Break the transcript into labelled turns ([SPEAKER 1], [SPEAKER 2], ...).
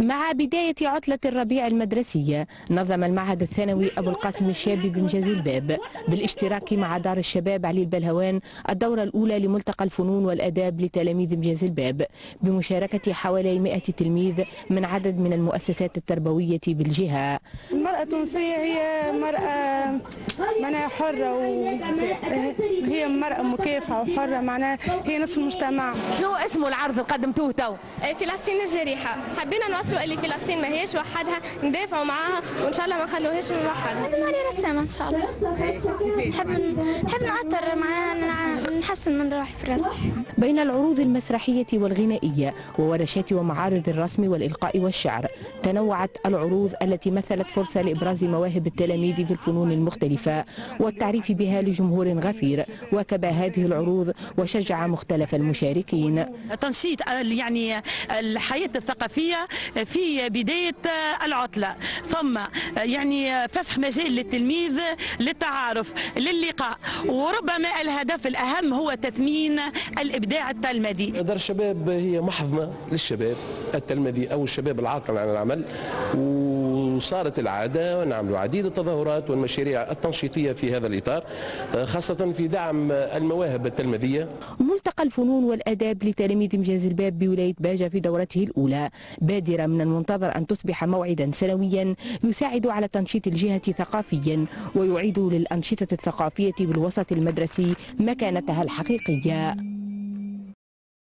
[SPEAKER 1] مع بداية عطلة الربيع المدرسية نظم المعهد الثانوي أبو القاسم الشابي بمجاز الباب بالاشتراك مع دار الشباب علي البلهوان الدورة الأولى لملتقى الفنون والأداب لتلاميذ مجاز الباب بمشاركة حوالي 100 تلميذ من عدد من المؤسسات التربوية بالجهة.
[SPEAKER 2] المرأة التونسية هي مرأة معناها حرة وهي مرأة مكافحة وحرة معناها هي نصف المجتمع.
[SPEAKER 1] شنو اسمه العرض اللي قدمتوه تو؟
[SPEAKER 3] فلسطين الجريحة. حبينا نوصلوا اللي فلسطين ما هيش وحدها ندافعوا معاها وإن شاء الله ما نخلوهاش موحدة
[SPEAKER 4] ماني رسامة إن شاء الله. نحب نحب نعطر معناها نحسن من روحي في الرسم
[SPEAKER 1] بين العروض المسرحية والغنائية وورشات ومعارض الرسم والإلقاء والشعر تنوعت العروض التي مثلت فرصة لإبراز مواهب التلاميذ في الفنون المختلفة والتعريف بها لجمهور غفير وكب هذه العروض وشجع مختلف المشاركين.
[SPEAKER 5] تنشيط يعني الحياة الثقافية في بداية العطلة. ثم يعني فسح مجال للتلميذ للتعارف للقاء. وربما الهدف الأهم هو تثمين الإبداع التلمذي.
[SPEAKER 6] دار الشباب هي محضنة للشباب التلمذي أو الشباب العاطل عن العمل وصارت العادة ونعمل عديد التظاهرات والمشاريع التنشيطية في هذا الإطار خاصة في دعم المواهب التلمذية.
[SPEAKER 1] ملتقى الفنون والآداب لتلاميذ مجاز الباب بولاية باجة في دورته الأولى. بادرة من المنتظر أن تصبح موعدا سنويا يساعد على تنشيط الجهة ثقافيا ويعيد للأنشطة الثقافية بالوسط المدرسي مكانتها الحقيقية.